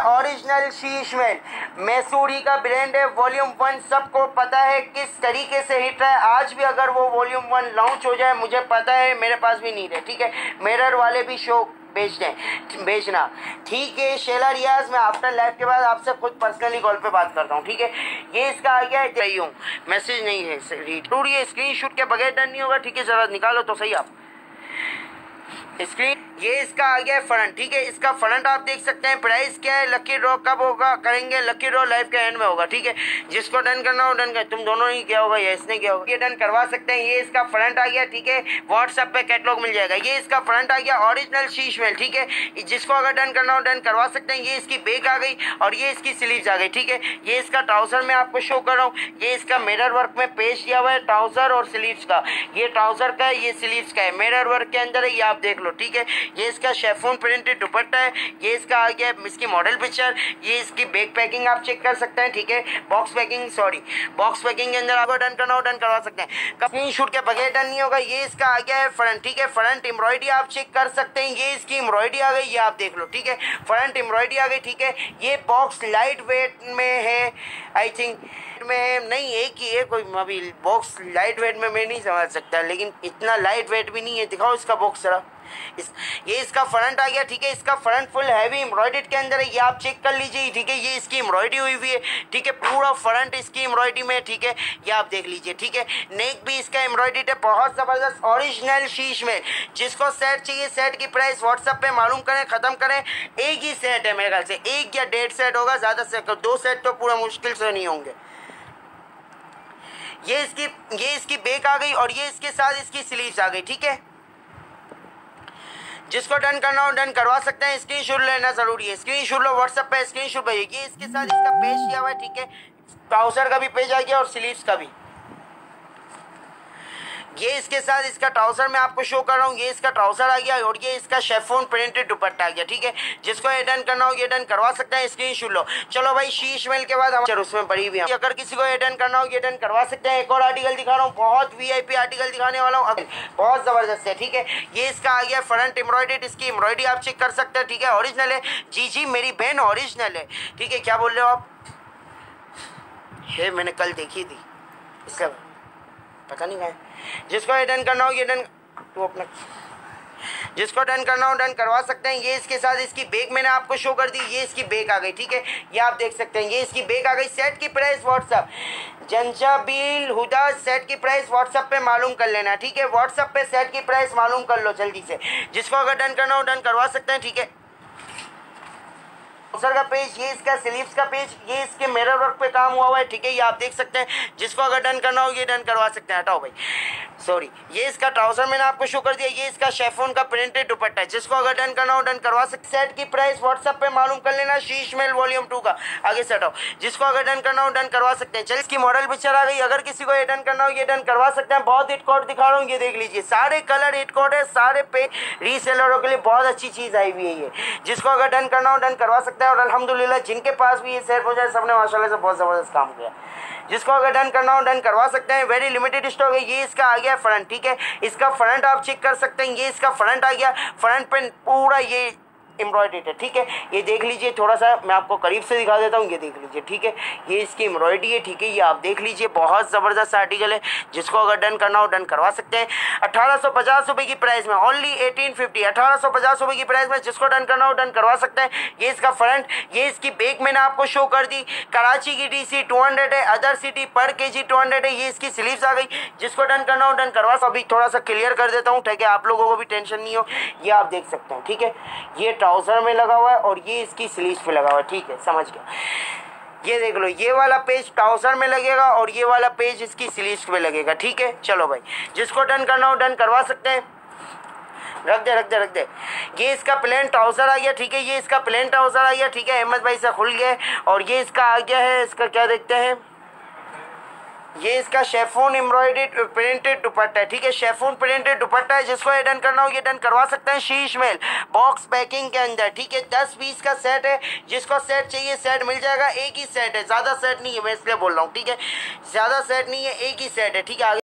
Original शीशमेल मैसूरी का brand है volume one सबको पता है किस तरीके से हिट रहा है। आज भी अगर वो वॉल्यूम वन लॉन्च हो जाए, मुझे पता है, मेरे पास भी नहीं है ठीक है? मिरर वाले भी शो बेच दें बेचना ठीक है शेला रियाज मैं आफ्टर लाइफ के बाद आपसे खुद पर्सनली कॉल पे बात करता हूँ, ठीक है? ये इसका आ गया है मैसेज नहीं है रीड स्क्रीन शूट के बगैर डन नहीं होगा, ठीक है? जरा निकालो तो सही आप। स्क्रीन, ये इसका आ गया फ्रंट, ठीक है? इसका फ्रंट आप देख सकते हैं। प्राइस क्या है? लकी ड्रॉ कब होगा? करेंगे लकी ड्रॉ लाइफ के एंड में होगा, ठीक है? जिसको डन करना हो डन कर, तुम दोनों ही क्या होगा? या इसने क्या होगा? ये डन करवा सकते हैं। ये इसका फ्रंट आ गया, ठीक है? व्हाट्सएप पे कैटलॉग मिल जाएगा। ये इसका फ्रंट आ गया ऑरिजिनल शीश मेल ठीक है? जिसको अगर डन करना हो डन करवा सकते हैं। ये इसकी बेक आ गई और ये इसकी स्लीव्स आ गई, ठीक है? ये इसका ट्राउज़र में आपको शो कर रहा हूँ। ये इसका मिरर वर्क में पेश किया हुआ है ट्राउज़र और स्लीव्स का। ये ट्राउज़र का है, ये स्लीव्स का है। मिरर वर्क के अंदर है, ये आप देख लो, ठीक है? ये इसका शेफोन प्रिंटेड दुपट्टा है, ये इसका आ गया इसकी मॉडल पिक्चर ये इसकी बैग पैकिंग आप चेक कर सकते हैं, ठीक है? Box packing sorry box packing के अंदर आपको डन करना हो डन करवा सकते हैं। स्क्रीन शूट के बगैर डन नहीं होगा, ये इसका आ गया है फ्रंट ठीक है? फ्रंट एम्ब्रॉयडरी आप चेक कर सकते हैं, ये इसकी एम्ब्रॉयडरी आ गई, ये आप देख लो, ठीक है? फ्रंट एम्ब्रॉयडरी आ गई, ठीक है? ये बॉक्स लाइट वेट में है आई थिंक में नहीं, एक ही है, कोई अभी बॉक्स लाइट वेट में मैं नहीं समझ सकता, लेकिन इतना लाइट वेट भी नहीं है, दिखाओ इसका बॉक्स जरा। इस, ये इसका फ्रंट आ गया, ठीक है, इसका फ्रंट फुल हैवी एम्ब्रॉयडेड के अंदर है, ये आप चेक कर लीजिए, ठीक है, ये इसकी एम्ब्रॉयडरी हुई हुई है, ठीक है, पूरा फ्रंट इसकी एम्ब्रॉयडरी में ठीक है, ये आप देख लीजिए, ठीक है, नेक भी इसका एम्ब्रॉयडरी है बहुत ज़बरदस्त ऑरिजिनल शीश में, जिसको सेट चाहिए, सेट की प्राइस व्हाट्सएप पे मालूम करें, ख़त्म करें, एक ही सेट है मेरे ख्याल से, एक या डेढ़ सेट होगा, ज़्यादा से दो सेट तो पूरा मुश्किल से नहीं होंगे। ये इसकी ये इसकी बेक आ गई और ये इसके साथ इसकी स्लीव्स आ गई, ठीक है? जिसको डन करना हो डन करवा सकते हैं। स्क्रीन शूट लेना ज़रूरी है। स्क्रीन शूट लो व्हाट्सएप पे स्क्रीन शूट भेजिए। इसके साथ इसका पेज किया हुआ है, ठीक है। ट्राउज़र का भी पेज आ गया और स्लीव्स का भी। ये इसके साथ इसका ट्राउज़र मैं आपको शो कर रहा हूँ। ये इसका ट्राउज़र आ गया और ये इसका शेफोन प्रिंटेड दुपट्टा आ गया, ठीक है? जिसको ये डन करना हो, ये डन करवा सकते हैं स्क्रीन शूट लो। चलो भाई, शीश मेल के बाद हम उसमें बड़ी भी अगर किसी को ये डन करना हो, ये डन करवा सकते हैं। एक और आर्टिकल दिखा रहा हूँ, बहुत वीआईपी आर्टिकल दिखाने वाला हूँ। बहुत ज़बरदस्त है, ठीक है? ये इसका आ गया फ्रंट एम्ब्रॉयडेड इसकी एम्ब्रॉयडरी आप चेक कर सकते हैं, ठीक है? ओरिजिनल है। जी जी, मेरी बहन ओरिजिनल है, ठीक है? क्या बोल रहे हो आप? है मैंने कल देखी थी। इसका पता नहीं है जिसको ये डन करना हो, ये डन तो अपना जिसको डन करना हो डन करवा सकते हैं। ये इसके साथ इसकी बेग मैंने आपको शो कर दी। ये इसकी बेग आ गई, ठीक है? ये आप देख सकते हैं। ये इसकी बेग आ गई। सेट की प्राइस व्हाट्सअप जनजाबील हुदा सेट की प्राइस व्हाट्सअप पे मालूम कर लेना, ठीक है? व्हाट्सअप पे सेट की प्राइस मालूम कर लो जल्दी से। जिसको अगर डन करना हो डन करवा सकते हैं, ठीक है? सर का पेज ये इसका स्लीव्स का पेज ये इसके मिरर वर्क पे काम हुआ हुआ है, ठीक है? ये आप देख सकते हैं, जिसको अगर डन करना हो, ये डन करवा सकते हैं। हटाओ भाई। सॉरी ये इसका ट्राउज़र मैंने आपको शो कर दिया, ये इसका शेफोन का प्रिंटेड दुपट्टा है। जिसको अगर डन करना हो डन करवा सकते सेट की प्राइस व्हाट्सएप पे मालूम कर लेना, शीश मेल वॉल्यूम टू का। आगे से हटाओ जिसको अगर डन करना हो डन करवा सकते हैं। चलिए इसकी मॉडल पिक्चर आ गई। अगर किसी को ये डन करना हो, ये डन करवा सकते हैं। बहुत हिट कोड दिखा रहा हूँ, ये देख लीजिए। सारे कलर हिट कोड है, सारे पे रीसेलरों के लिए बहुत अच्छी चीज़ आई हुई है ये। जिसको अगर डन करना हो डन करवा सकते हैं और अल्हम्दुलिल्लाह जिनके पास भी ये सेट हो जाए सबने माशाल्लाह से बहुत ज़बरदस्त काम किया। जिसको अगर डन करना हो डन करवा सकते हैं। वेरी लिमिटेड स्टॉक है, ये इसका आ गया फ्रंट ठीक है? इसका फ्रंट आप चेक कर सकते हैं, ये इसका फ्रंट आ गया। फ्रंट पे पूरा ये एम्ब्रॉयडेड है, ठीक है? ये देख लीजिए थोड़ा सा, मैं आपको करीब से दिखा देता हूँ, ये देख लीजिए, ठीक है? ये इसकी एम्ब्रॉयडरी है, ठीक है? ये आप देख लीजिए, बहुत ज़बरदस्त आर्टिकल है, जिसको अगर डन करना हो, डन करवा सकते हैं। अठारह सौ रुपये की प्राइस में ओनली एटीन फिफ्टी सौ रुपये की प्राइस में जिसको डन करना हो, डन करवा सकते हैं। ये इसका फ्रंट, ये इसकी बेग मैंने आपको शो कर दी। कराची की डी सी है अदर सिटी पर के जी है, ये इसकी स्लीव्स आ गई। जिसको डन करना हो, डन करवा, अभी थोड़ा सा क्लियर कर देता हूँ, ठीक है? आप लोगों को भी टेंशन नहीं हो, ये आप देख सकते हैं, ठीक है? ये ट्राउज़र में लगा हुआ है और ये इसकी स्लीव पे लगा हुआ है। ठीक है, समझ गया। ये देख लो, ये वाला पेज ट्राउज़र में लगेगा और ये वाला पेज इसकी स्लीव्स पे लगेगा। ठीक है? चलो भाई, जिसको डन करना हो डन करवा सकते हैं। रख दे रख दे रख दे। ये इसका प्लेन ट्राउज़र आ गया, ठीक है? ये इसका प्लेन ट्राउज़र आ गया, ठीक है? अहमद भाई से खुल गया और ये इसका आ गया है, इसका क्या देखते हैं? ये इसका शेफोन एम्ब्रॉयडेड प्रिंटेड दुपट्टा है, ठीक है? शेफोन प्रिंटेड दुपट्टा है, जिसको ये डन करना हो, ये डन करवा सकते हैं शीश मेल बॉक्स पैकिंग के अंदर, ठीक है? दस पीस का सेट है, जिसको सेट चाहिए सेट मिल जाएगा, एक ही सेट है, ज़्यादा सेट नहीं है, मैं इसलिए बोल रहा हूँ, ठीक है? ज़्यादा सेट नहीं है, एक ही सेट है, ठीक है?